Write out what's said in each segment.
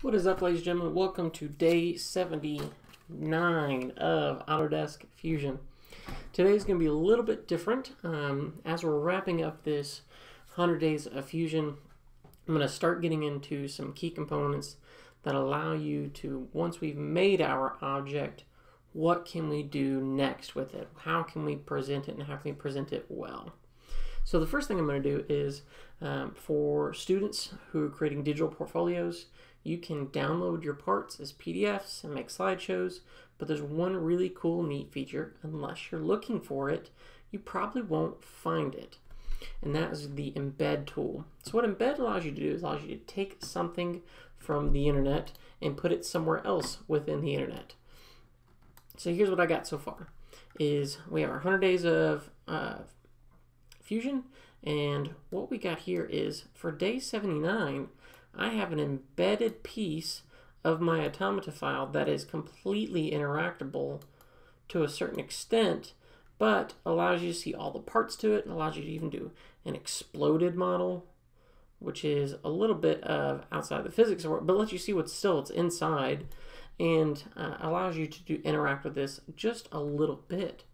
What is up, ladies and gentlemen? Welcome to day 79 of Autodesk Fusion. Today is going to be a little bit different. Um, as we're wrapping up this 100 days of Fusion, I'm going to start getting into some key components that allow you to, once we've made our object, what can we do next with it? How can we present it and how can we present it well? So the first thing I'm going to do is um, for students who are creating digital portfolios, you can download your parts as PDFs and make slideshows, but there's one really cool, neat feature. Unless you're looking for it, you probably won't find it. And that is the embed tool. So what embed allows you to do is allows you to take something from the internet and put it somewhere else within the internet. So here's what I got so far is we have our 100 days of uh, fusion and what we got here is for day 79 I have an embedded piece of my automata file that is completely interactable to a certain extent, but allows you to see all the parts to it and allows you to even do an exploded model, which is a little bit of outside the physics but lets you see what's still it's inside and uh, allows you to do interact with this just a little bit.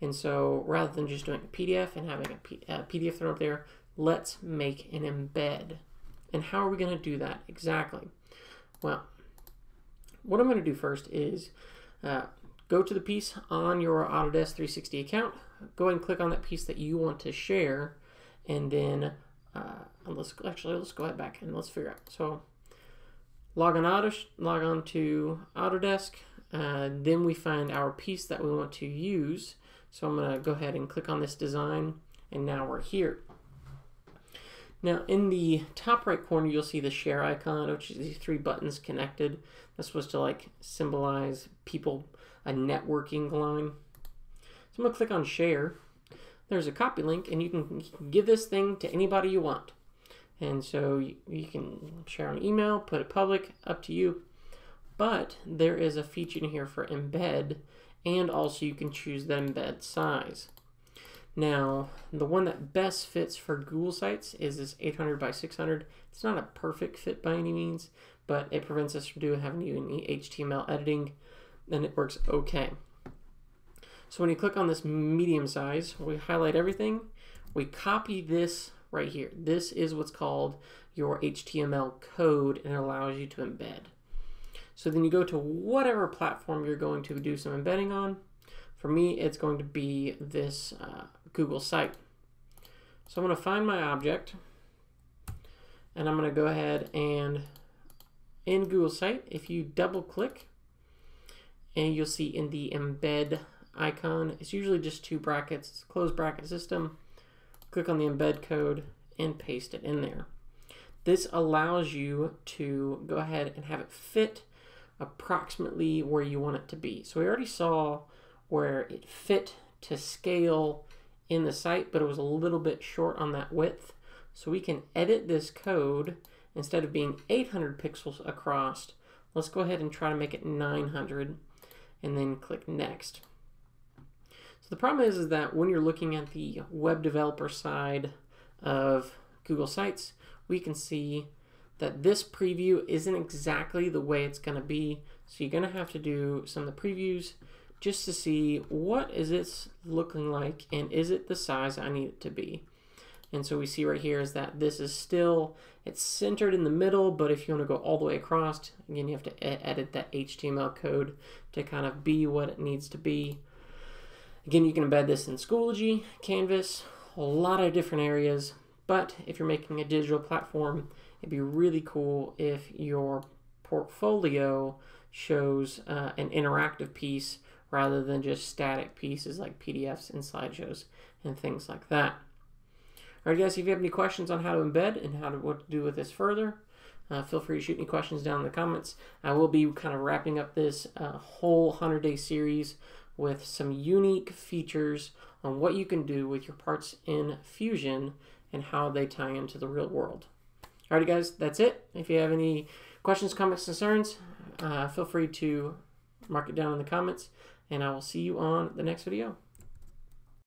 And so rather than just doing a PDF and having a, P, a PDF thrown up there, let's make an embed. And how are we going to do that exactly? Well, what I'm going to do first is uh, go to the piece on your Autodesk 360 account, go ahead and click on that piece that you want to share, and then uh, let's actually let's go ahead back and let's figure out. So log on Auto, log on to Autodesk, uh, then we find our piece that we want to use. So I'm going to go ahead and click on this design, and now we're here. Now in the top right corner, you'll see the share icon, which is these three buttons connected. That's supposed to like symbolize people, a networking line. So I'm gonna click on share. There's a copy link and you can, you can give this thing to anybody you want. And so you, you can share an email, put it public, up to you. But there is a feature in here for embed and also you can choose the embed size. Now, the one that best fits for Google Sites is this 800 by 600. It's not a perfect fit by any means, but it prevents us from doing having to do any HTML editing, and it works okay. So when you click on this medium size, we highlight everything, we copy this right here. This is what's called your HTML code and it allows you to embed. So then you go to whatever platform you're going to do some embedding on. For me, it's going to be this uh, Google site. So I'm going to find my object and I'm going to go ahead and in Google site, if you double click and you'll see in the embed icon, it's usually just two brackets, closed bracket system. Click on the embed code and paste it in there. This allows you to go ahead and have it fit approximately where you want it to be. So we already saw where it fit to scale in the site, but it was a little bit short on that width. So we can edit this code instead of being 800 pixels across. Let's go ahead and try to make it 900 and then click next. So the problem is, is that when you're looking at the web developer side of Google Sites, we can see that this preview isn't exactly the way it's going to be. So you're going to have to do some of the previews just to see what is this looking like and is it the size I need it to be. And so we see right here is that this is still, it's centered in the middle, but if you want to go all the way across, again, you have to edit that HTML code to kind of be what it needs to be. Again, you can embed this in Schoology, Canvas, a lot of different areas, but if you're making a digital platform, it'd be really cool if your portfolio shows uh, an interactive piece rather than just static pieces like PDFs and slideshows and things like that. Alright guys, if you have any questions on how to embed and how to what to do with this further, uh, feel free to shoot any questions down in the comments. I will be kind of wrapping up this uh, whole 100 day series with some unique features on what you can do with your parts in Fusion and how they tie into the real world. Alrighty guys, that's it. If you have any questions, comments, concerns, uh, feel free to mark it down in the comments and I will see you on the next video.